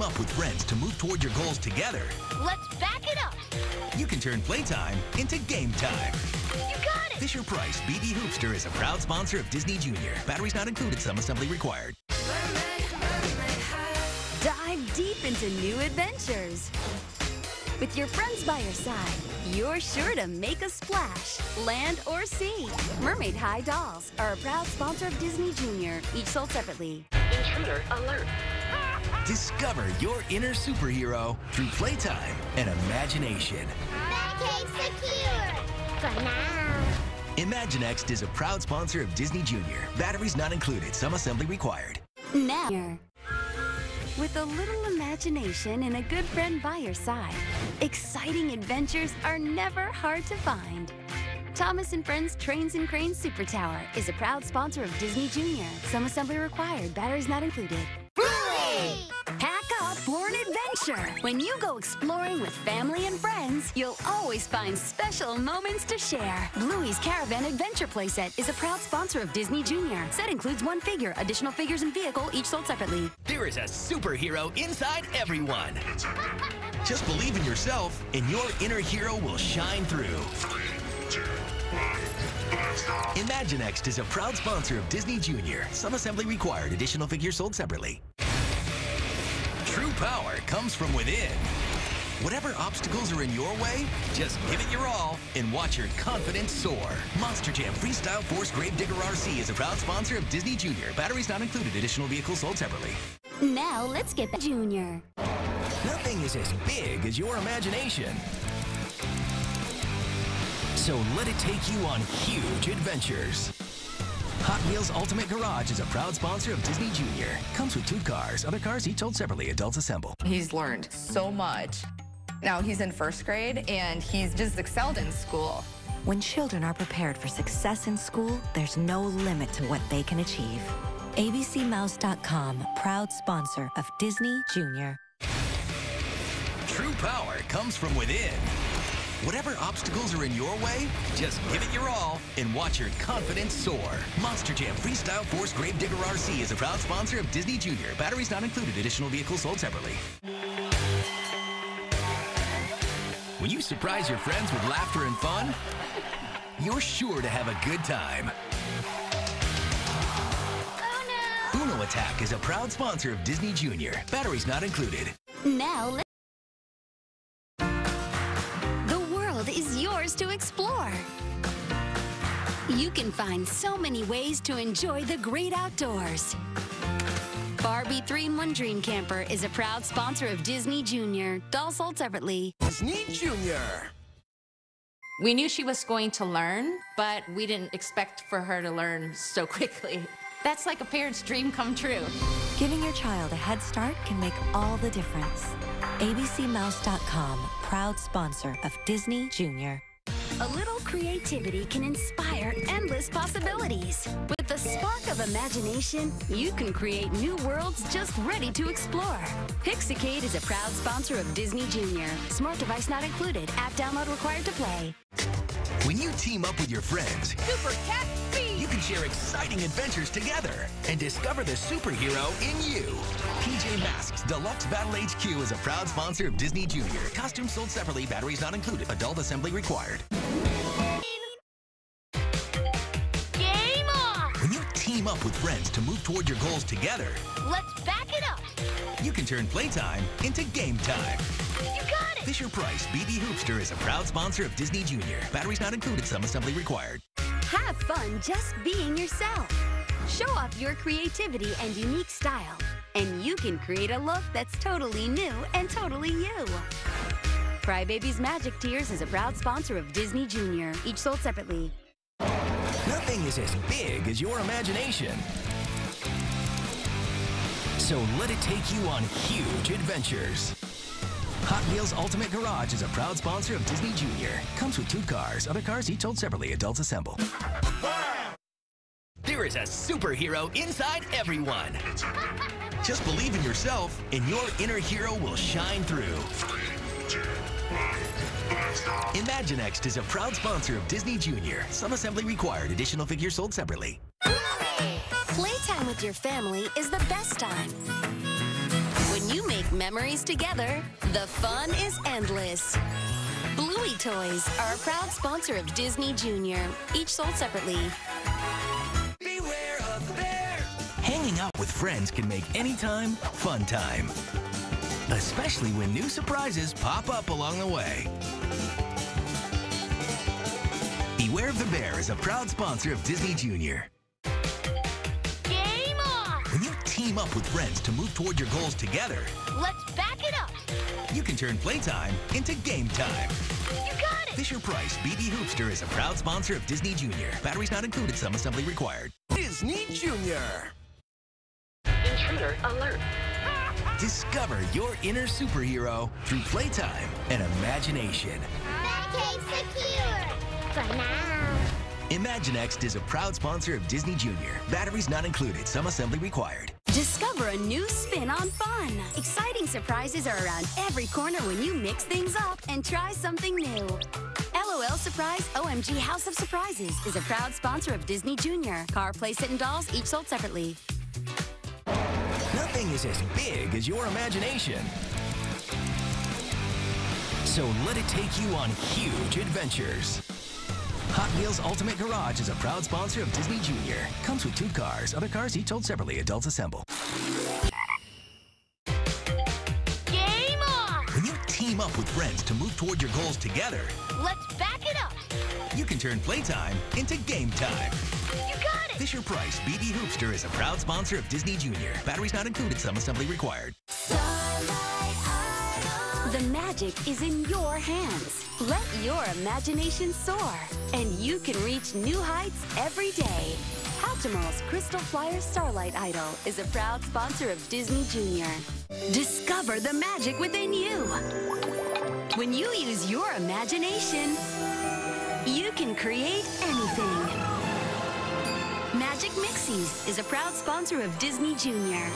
team up with friends to move toward your goals together, Let's back it up. you can turn playtime into game time. You got it. Fisher Price BB Hoopster is a proud sponsor of Disney Junior. Batteries not included, some assembly required. Dive deep into new adventures. With your friends by your side, you're sure to make a splash, land or sea. Mermaid High Dolls are a proud sponsor of Disney Junior, each sold separately. Intruder alert. Discover your inner superhero through playtime and imagination. Batcave secure. For now. Imaginext is a proud sponsor of Disney Junior. Batteries not included, some assembly required. Now, with a little imagination and a good friend by your side, exciting adventures are never hard to find. Thomas and Friends Trains and Cranes Super Tower is a proud sponsor of Disney Junior. Some assembly required, batteries not included. Adventure. When you go exploring with family and friends, you'll always find special moments to share. Bluey's Caravan Adventure Playset is a proud sponsor of Disney Junior. Set includes one figure, additional figures and vehicle, each sold separately. There is a superhero inside everyone. Just believe in yourself, and your inner hero will shine through. Imaginext is a proud sponsor of Disney Junior. Some assembly required, additional figures sold separately. Power comes from within. Whatever obstacles are in your way, just give it your all and watch your confidence soar. Monster Jam Freestyle Force Grave Digger RC is a proud sponsor of Disney Junior. Batteries not included, additional vehicles sold separately. Now let's get back Junior. Nothing is as big as your imagination. So let it take you on huge adventures. Hot Wheels Ultimate Garage is a proud sponsor of Disney Junior. Comes with two cars. Other cars each sold separately. Adults assemble. He's learned so much. Now he's in first grade and he's just excelled in school. When children are prepared for success in school, there's no limit to what they can achieve. ABCMouse.com, proud sponsor of Disney Junior. True power comes from within. Whatever obstacles are in your way, just give it your all and watch your confidence soar. Monster Jam Freestyle Force Grave Digger RC is a proud sponsor of Disney Junior. Batteries not included, additional vehicles sold separately. When you surprise your friends with laughter and fun, you're sure to have a good time. Oh no. Uno Attack is a proud sponsor of Disney Junior. Batteries not included. Now can find so many ways to enjoy the great outdoors. Barbie 3-in-1 Dream Camper is a proud sponsor of Disney Junior. Dolls sold separately. Disney Junior. We knew she was going to learn, but we didn't expect for her to learn so quickly. That's like a parent's dream come true. Giving your child a head start can make all the difference. ABCMouse.com, proud sponsor of Disney Junior. A little creativity can inspire endless possibilities. With the spark of imagination, you can create new worlds just ready to explore. Pixicade is a proud sponsor of Disney Junior. Smart device not included. App download required to play. When you team up with your friends, Super Cat you can share exciting adventures together and discover the superhero in you. PJ Masks Deluxe Battle HQ is a proud sponsor of Disney Junior. Costumes sold separately, batteries not included. Adult assembly required. With friends to move toward your goals together, Let's back it up. you can turn playtime into game time. You got it. Fisher Price BB Hoopster is a proud sponsor of Disney Junior. Batteries not included, some assembly required. Have fun just being yourself. Show off your creativity and unique style. And you can create a look that's totally new and totally you. Crybabies Magic Tears is a proud sponsor of Disney Junior. Each sold separately. Nothing is as big as your imagination. So let it take you on huge adventures. Hot Wheels Ultimate Garage is a proud sponsor of Disney Junior. Comes with two cars. Other cars each sold separately. Adults assemble. There is a superhero inside everyone. Just believe in yourself, and your inner hero will shine through. Imaginext is a proud sponsor of Disney Junior. Some assembly required. Additional figures sold separately. Playtime with your family is the best time. When you make make memories together, the fun is endless. Bluey Toys are a proud sponsor of Disney Junior, each sold separately. Beware of the bear. Hanging out with friends can make any time fun time. Especially when new surprises pop up along the way. Beware the Bear is a proud sponsor of Disney Junior. Game on! When you team up with friends to move toward your goals together, Let's back it up. you can turn playtime into game time. You got it! Fisher Price BB Hoopster is a proud sponsor of Disney Junior. Batteries not included, some assembly required. Disney Junior. Intruder alert. Discover your inner superhero through playtime and imagination. Batcave secure. For now. Imaginext is a proud sponsor of Disney Junior. Batteries not included, some assembly required. Discover a new spin on fun. Exciting surprises are around every corner when you mix things up and try something new. LOL Surprise OMG House of Surprises is a proud sponsor of Disney Junior. Car, playset, and dolls each sold separately. Nothing is as big as your imagination. So let it take you on huge adventures. Hot Wheels Ultimate Garage is a proud sponsor of Disney Junior. Comes with two cars. Other cars each sold separately. Adults assemble. Game on! When you team up with friends to move toward your goals together, Let's back it up. you can turn playtime into game time. You got it! Fisher Price BB Hoopster is a proud sponsor of Disney Junior. Batteries not included, some assembly required. Magic is in your hands. Let your imagination soar, and you can reach new heights every day. Hatchimals Crystal Flyer Starlight Idol is a proud sponsor of Disney Junior. Discover the magic within you. When you use your imagination, you can create anything. Magic Mixies is a proud sponsor of Disney Junior.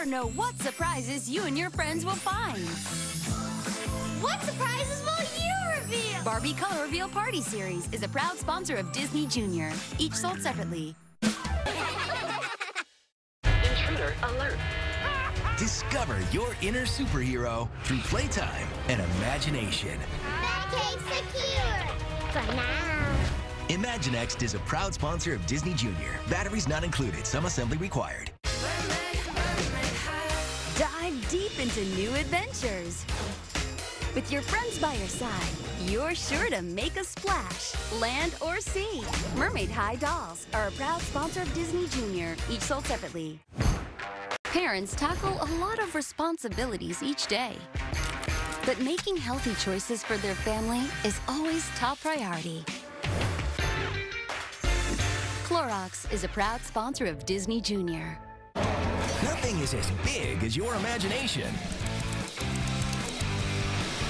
Never know what surprises you and your friends will find. What surprises will you reveal? Barbie Color Reveal Party Series is a proud sponsor of Disney Junior, each sold separately. Intruder alert. Discover your inner superhero through playtime and imagination. Batcave secure. For now. Imaginext is a proud sponsor of Disney Junior. Batteries not included, some assembly required. Dive deep into new adventures. With your friends by your side, you're sure to make a splash, land or sea. Mermaid High Dolls are a proud sponsor of Disney Junior, each sold separately. Parents tackle a lot of responsibilities each day. But making healthy choices for their family is always top priority. Clorox is a proud sponsor of Disney Junior. Nothing is as big as your imagination.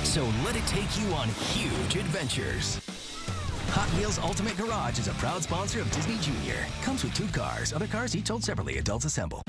So let it take you on huge adventures. Hot Wheels Ultimate Garage is a proud sponsor of Disney Junior. Comes with two cars. Other cars each sold separately. Adults assemble.